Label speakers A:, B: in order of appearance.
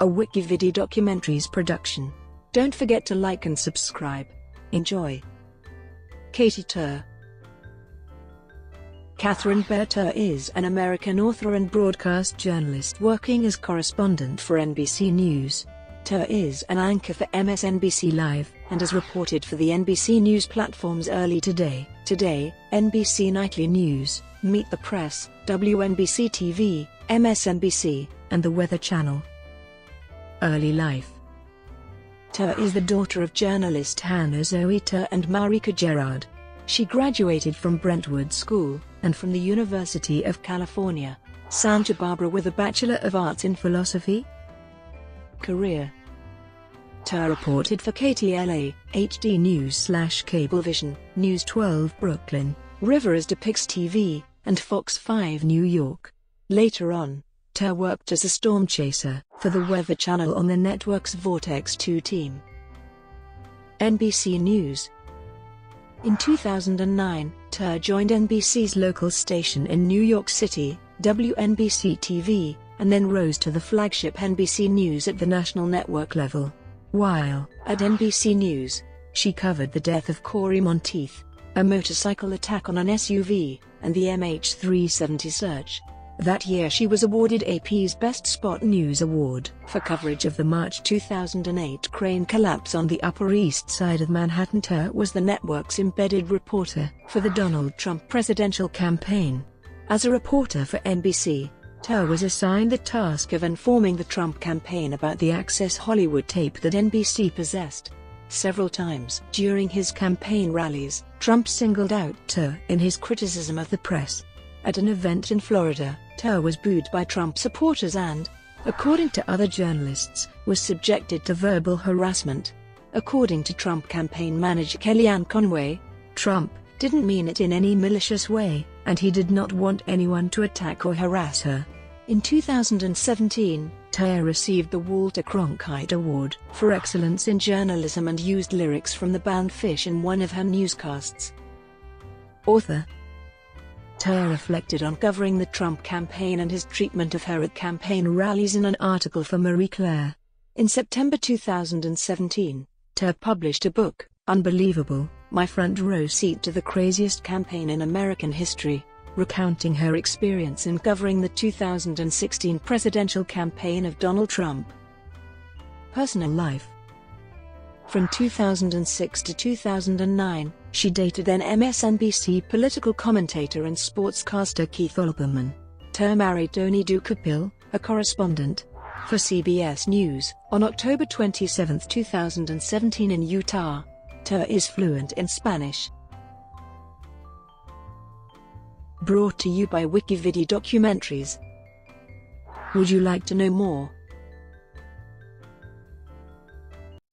A: a Wikividi documentaries production. Don't forget to like and subscribe. Enjoy. Katy Tur Katharine Bear Tur is an American author and broadcast journalist working as correspondent for NBC News. Tur is an anchor for MSNBC Live and has reported for the NBC News platforms Early Today, Today, NBC Nightly News, Meet the Press, WNBC TV, MSNBC, and The Weather Channel. Early life Tur is the daughter of journalist Hannah Zoe Tur and Marika Gerrard. She graduated from Brentwood School and from the University of California, Santa Barbara with a Bachelor of Arts in Philosophy. Career Tur reported for KTLA, HD News slash Cablevision, News 12 Brooklyn, Rivers Depicts TV, and Fox 5 New York. Later on, Tur worked as a storm chaser for the Weather Channel on the network's Vortex 2 team. NBC News In 2009, Tur joined NBC's local station in New York City, WNBC TV, and then rose to the flagship NBC News at the national network level. While at NBC News, she covered the death of Cory Monteith, a motorcycle attack on an SUV, and the MH370 search. That year she was awarded AP's Best Spot News Award for coverage of the March 2008 crane collapse on the Upper East Side of Manhattan. Tur was the network's embedded reporter for the Donald Trump presidential campaign. As a reporter for NBC, Tur was assigned the task of informing the Trump campaign about the Access Hollywood tape that NBC possessed. Several times during his campaign rallies, Trump singled out Tur in his criticism of the press. At an event in Florida, Tur was booed by Trump supporters and, according to other journalists, was subjected to verbal harassment. According to Trump campaign manager Kellyanne Conway, Trump didn't mean it in any malicious way, and he did not want anyone to attack or harass her. In 2017, Tur received the Walter Cronkite Award for Excellence in Journalism and used lyrics from the band Phish in one of her newscasts. Author Tur reflected on covering the Trump campaign and his treatment of her at campaign rallies in an article for Marie Claire. In September 2017, Tur published a book, Unbelievable, My Front Row Seat to the Craziest Campaign in American History, recounting her experience in covering the 2016 presidential campaign of Donald Trump. Personal life From 2006 to 2009, she dated then MSNBC political commentator and sportscaster Keith Olbermann. Tur married Tony Dokoupil, a correspondent for CBS News, on October 27, 2017 in Utah. Tur is fluent in Spanish. Brought to you by Wikividi Documentaries. Would you like to know more?